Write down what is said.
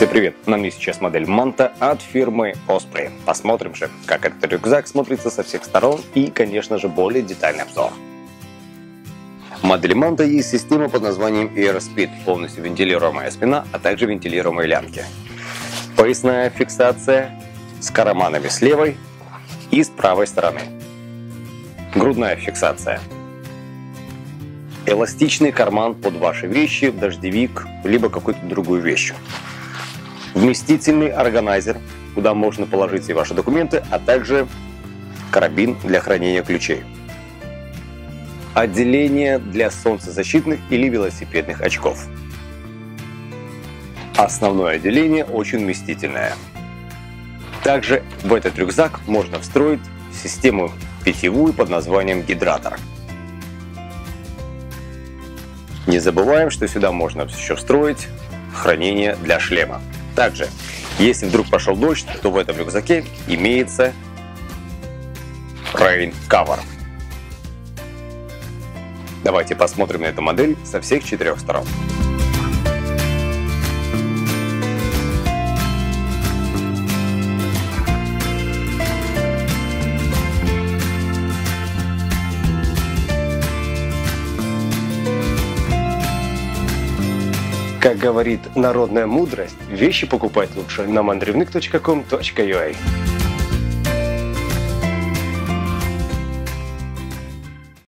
Всем привет! На мне сейчас модель Манта от фирмы Osprey. Посмотрим же, как этот рюкзак смотрится со всех сторон и, конечно же, более детальный обзор. В модели Манта есть система под названием AirSpeed, полностью вентилируемая спина, а также вентилируемые лямки. Поясная фиксация с карманами с левой и с правой стороны. Грудная фиксация. Эластичный карман под ваши вещи, дождевик, либо какую-то другую вещь. Вместительный органайзер, куда можно положить все ваши документы, а также карабин для хранения ключей. Отделение для солнцезащитных или велосипедных очков. Основное отделение очень вместительное. Также в этот рюкзак можно встроить систему питьевую под названием гидратор. Не забываем, что сюда можно еще встроить хранение для шлема. Также, если вдруг пошел дождь, то в этом рюкзаке имеется Rain Cover. Давайте посмотрим на эту модель со всех четырех сторон. Как говорит народная мудрость, вещи покупать лучше на мандревник.com.ua